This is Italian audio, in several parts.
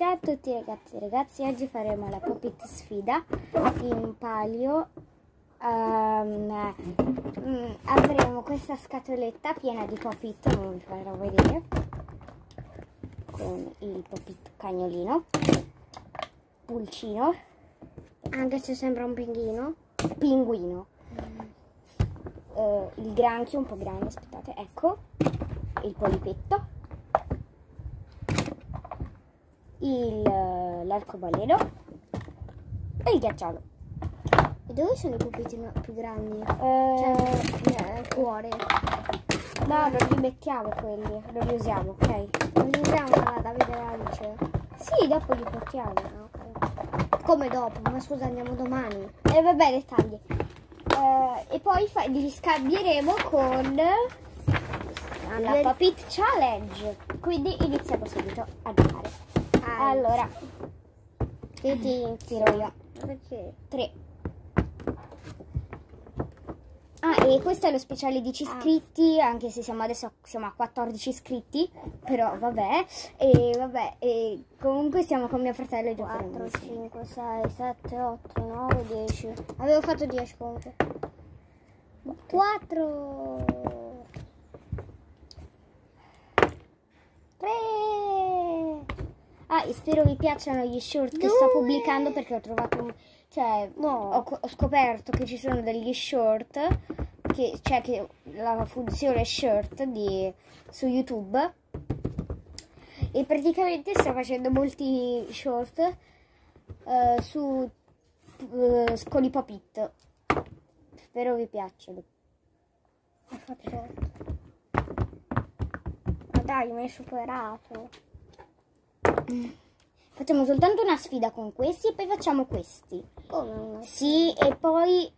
Ciao a tutti ragazzi e ragazzi, oggi faremo la Popit sfida in palio. Um, mm, avremo questa scatoletta piena di Popit, non vi farò vedere, con il Popit cagnolino, pulcino, Anche se sembra un pinguino. pinguino, eh, il granchio un po' grande, aspettate, ecco, il polipetto, il, eh, l'arcobaleno e il ghiacciolo. E dove sono i pupiti no- più grandi? Eh, Cioè, il cuore. no, non li mettiamo quelli, non li usiamo, ok? Non li usiamo da Davide e Alice. Sì, dopo li portiamo. Ok. Come dopo? Ma scusa, andiamo domani. E vabbè, dettagli. Eh, e poi li scambieremo con la Puppet Challenge. Quindi iniziamo subito a giocare. Allora, Che ti tiro io. Perché? 3. Ah, e questo è lo speciale 10 Ah. iscritti, anche se siamo adesso siamo a 14 iscritti, però vabbè. E vabbè, e comunque stiamo con mio fratello e giocheremo 4, insieme. 5, 6, 7, 8, 9, 10. Avevo fatto 10 comunque. 4. 3. Ah, e spero vi piacciono gli short che sto pubblicando perché ho trovato un... Cioè, No. ho, ho scoperto che ci sono degli short, che, cioè che la funzione short di, su YouTube e praticamente sto facendo molti short eh, su con i pop-it. Spero vi piacciono. Ho fatto 8. Ma dai, mi hai superato. Facciamo soltanto una sfida con questi e poi facciamo questi. Come? Sì, e poi...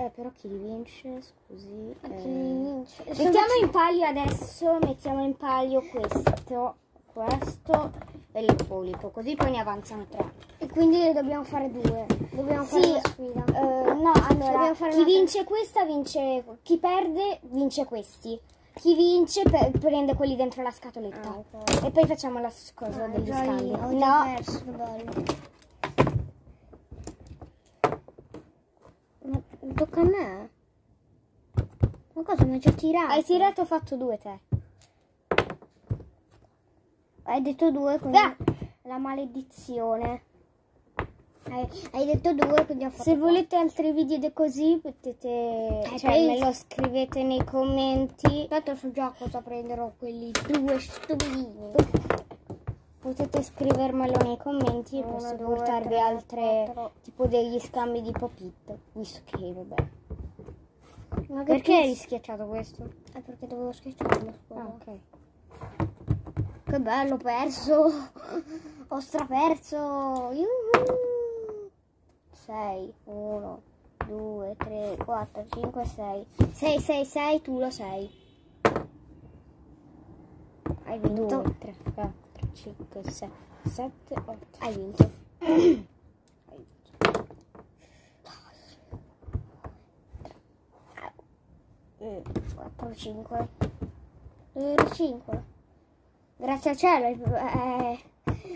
Eh, però chi li vince, scusi? Chi eh, vince? Mettiamo in palio adesso, mettiamo in palio questo, questo e il polipo, così poi ne avanzano tre. E quindi ne dobbiamo fare due. Dobbiamo Sì, fare una sfida. eh, no, allora, chi vince questa vince, chi perde vince questi. Chi vince prende quelli dentro la scatoletta. Ah, ok. E poi facciamo la cosa Ah, degli scambi. No, perso. Ma tocca a me? Ma cosa mi hai già tirato? hai tirato, ho fatto due te. Hai detto due, quindi Ah! la maledizione. Hai, hai detto due, quindi ho fatto Se volete altri video di così potete, cioè poi- me lo scrivete nei commenti. Tanto so già cosa prenderò quelli due stupidini. Potete scrivermelo nei commenti e posso due, portarvi tre, altre quattro. tipo degli scambi di pop-it. Visto che vabbè. Ma che Perché hai schiacciato questo? Eh, perché dovevo schiacciarlo. Ah, ok. Che bello, ho perso. ho straperso. Yuhu. 6, 1, 2, 3, 4, 5, 6. 6, 6, 6, tu lo sei. Hai vinto. 2, 3, 4, 5, 6, 7, 8. Hai vinto. Hai vinto. 4, 5. 5. Grazie al cielo. Eh,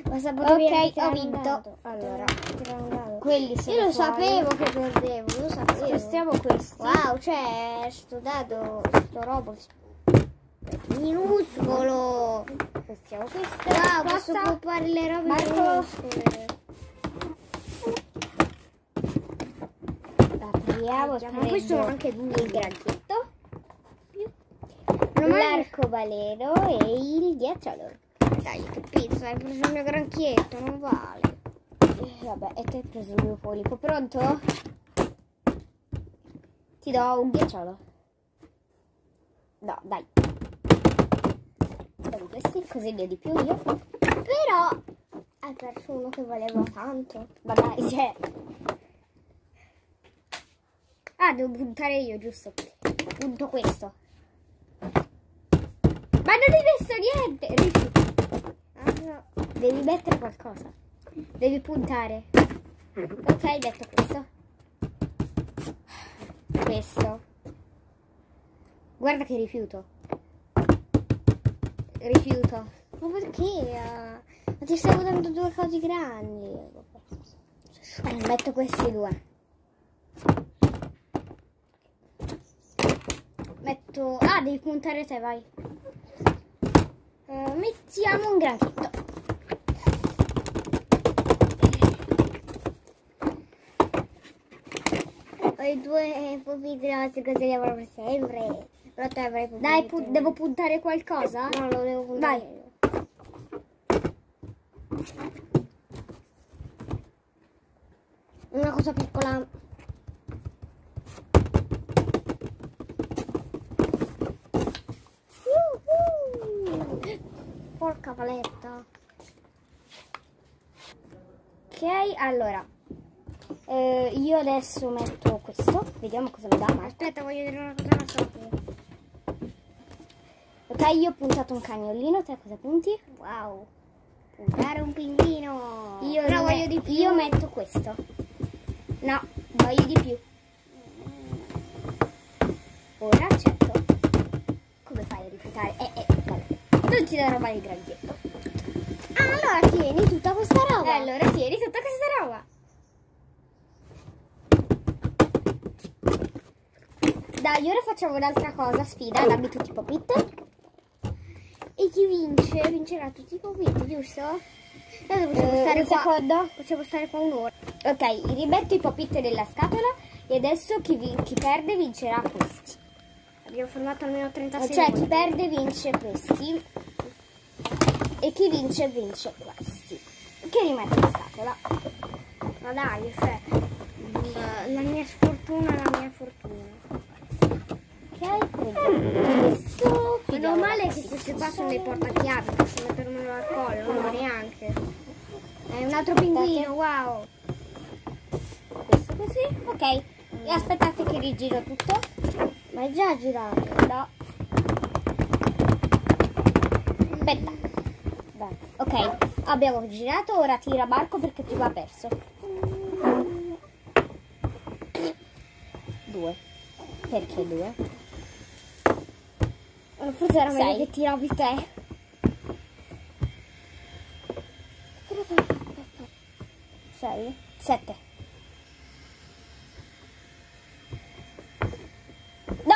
basta potevi Ok, anche tirare ho vinto. dado. Allora. Quelli sono Io lo quali? sapevo che perdevo, lo sapevo. Spostiamo questi. Wow, c'è sto dado, sto robot minuscolo. Spostiamo questi. Wow, posso occupare le robe Marco. minuscole. Apriamo Ma questo anche due. il mai- l'arcobaleno e il ghiacciolo. Dai, che pizza, hai preso il mio granchietto, non vale. Vabbè, e te hai preso il mio polipo. Pronto? Ti do un ghiacciolo. No, dai. Dammi questi, così ne ho di più io. Però hai perso uno che valeva tanto. Ma dai, cioè... Ah, devo puntare io, giusto? Punto questo. Ma non hai messo niente! Ah, no. Devi mettere qualcosa. Devi puntare. Ok, detto questo. Questo. Guarda che rifiuto. Rifiuto. Ma perché? Ma ti stavo dando due cose grandi. Eh, metto questi due. Metto... Ah, devi puntare te, vai. Eh, mettiamo un granchetto. I due pupi grossi così li avrò per sempre. Però te avrai Dai, pu- devo puntare qualcosa? No, lo devo puntare Vai. Una cosa piccola. Porca paletta. Ok, allora. Eh, io adesso metto questo. Vediamo cosa mi dà. Marco. Aspetta, voglio dire una cosa alla Sofia. Ok, io ho puntato un cagnolino. Te cosa punti? Wow. Puntare un pinguino. Io, Però voglio di più. io metto questo. No, voglio di più. Ora accetto. Come fai a rifiutare? Eh, eh, vabbè. Non ti darò mai il granchietto. Ah, allora tieni tutta questa E roba. allora tieni tutta questa roba. Dai, ora facciamo un'altra cosa, sfida, dammi tutti i pop-it. E chi vince? Vincerà tutti i popiti, giusto? Adesso possiamo Eh, stare qua. secondo. Possiamo stare qua un'ora. Ok, rimetto i pop-it nella scatola e adesso chi, chi perde vincerà questi. Abbiamo formato almeno 30 Cioè, secondi. chi perde vince questi e chi vince vince questi. Che rimetto in scatola. Ma dai, cioè, la, la mia sfortuna è la mia fortuna. Ok. Meno male che questi qua sono dei portachiavi, posso mettermelo al collo, no, neanche. È un altro pinguino, wow. Questo così, ok. E aspettate che rigiro tutto. Ma è già girato. No. Aspetta. Dai. Ok, abbiamo girato, ora tira Marco perché tu ha perso. Due. Perché due? Forse era meglio che tiravi te. Sei? Sette. No!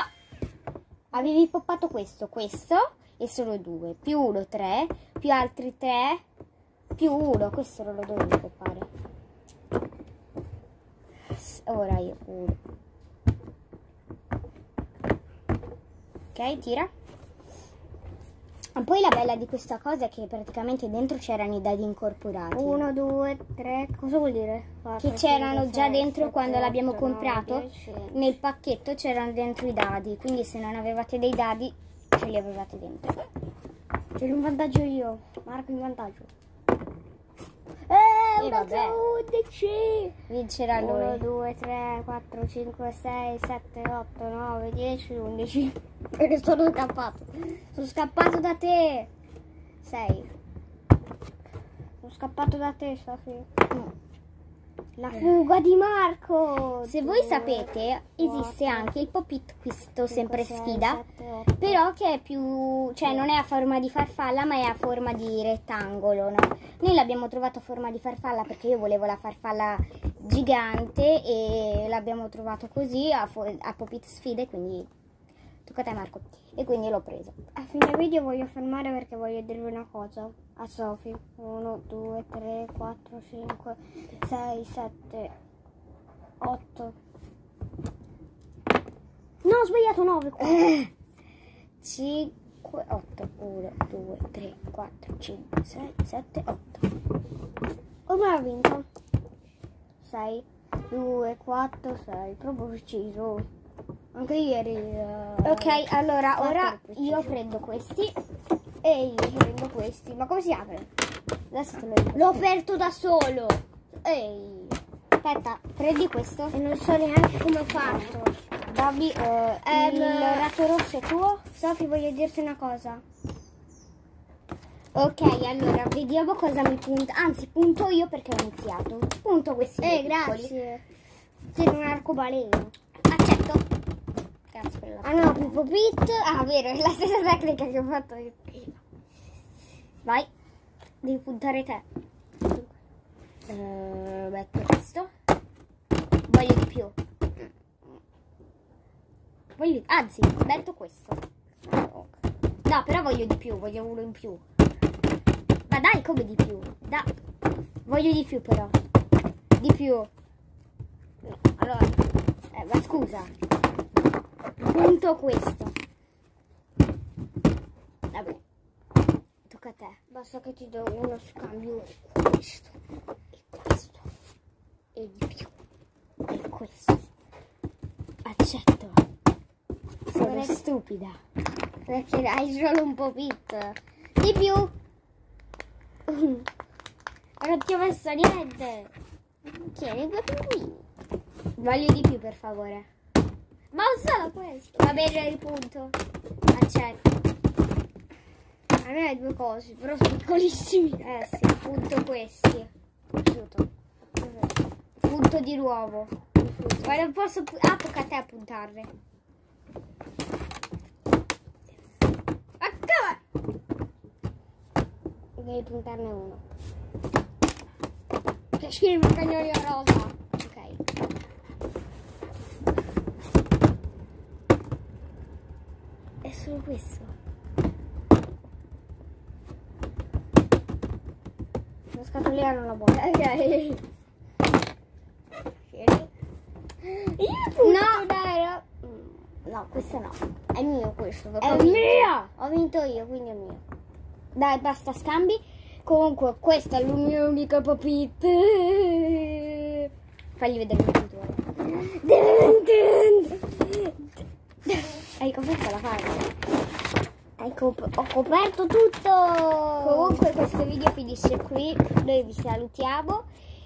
Avevi poppato questo, questo e solo due. Più uno, tre. Più altri tre. Più uno. Questo non lo dovevi poppare. Ora io uno. Ok, tira. Ma Poi la bella di questa cosa è che praticamente dentro c'erano i dadi incorporati. Uno, due, tre, cosa vuol dire? Quattro, che c'erano già dentro sette, quando l'abbiamo comprato. dieci. Nel pacchetto c'erano dentro i dadi, quindi se non avevate dei dadi ce li avevate dentro. C'è un vantaggio io. Marco in vantaggio. Eh, E vabbè. altro 11. Vincerà 1, lui. 2, 3, 4, 5, 6, 7, 8, 9, 10, 11. Perché sono scappato. Sono scappato da te. 6. Sono scappato da te, Sofì. La fuga di Marco. Se voi sapete, esiste anche il pop-it questo sempre sfida, però che è più, cioè non è a forma di farfalla, ma è a forma di rettangolo, no? Noi l'abbiamo trovato a forma di farfalla perché io volevo la farfalla gigante e l'abbiamo trovato così a, a pop-it sfide, quindi tocca a te Marco. E quindi l'ho preso. A fine video voglio fermare perché voglio dirvi una cosa a Sofi. 1, 2, 3, 4, 5, 6, 7, 8. No, ho sbagliato 9 qua. 5, 8, 1, 2, 3, 4, 5, 6, 7, 8. Ormai ho vinto. 6, 2, 4, 6. Proprio preciso. Anche ieri. eh, Ok, allora ora io prendo questi. E io prendo questi. Ma come si apre? Adesso te lo dico. L'ho aperto da solo. Ehi. Aspetta, prendi questo. E non so neanche come ho fatto. Dammi eh, Ehm, il lato rosso è tuo. Sofi, voglio dirti una cosa. Ok, allora vediamo cosa mi punta. Anzi, punto io perché ho iniziato. Punto questi. Eh, grazie. Tieni un arcobaleno. Accetto. Grazie per la Ah no, Pippo Pit. Ah, vero, è la stessa tecnica che ho fatto io prima. Vai. Devi puntare te. Uh, metto questo. Voglio di più. Voglio, anzi, metto questo. No, però voglio di più, voglio uno in più. Ma dai, come di più? Da. Voglio di più però. Di più. No, allora. Eh, ma scusa. Punto questo. Vabbè. Tocca a te. Basta che ti do uno scambio. Questo. E questo. E di più. E questo. Accetto. Sono Vorrei- stupida. Perché hai solo un po' pizza. Di più. Non ti ho messo niente. Tieni due pinguini. Voglio di più, per favore. Ma ho solo questo. Va bene il punto. Accetto. A me hai due cose, però sono piccolissimi. Eh sì, punto questi. Rifiuto. Punto di nuovo. Ma non posso... Ah, tocca a te puntarle. Ma come? Devi puntarne uno. Che scrive il cagnolino rosa. Ok. È solo questo. La scatolina non la vuole. Ok. No, dai, no. Mm, No, questo no. È mio questo. È vinto. mia! Ho vinto io, quindi è mio. Dai, basta scambi. Comunque, questa è la mia unica papita. Fagli vedere il punto. Hai coperto la faccia. Cop- ho coperto tutto. Comunque questo video finisce qui, noi vi salutiamo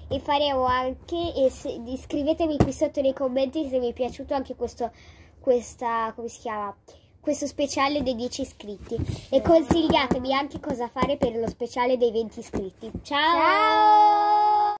e faremo anche, e se- iscrivetevi qui sotto nei commenti se vi è piaciuto anche questo, questa, come si chiama? Questo speciale dei 10 iscritti e consigliatemi anche cosa fare per lo speciale dei 20 iscritti. Ciao! Ciao.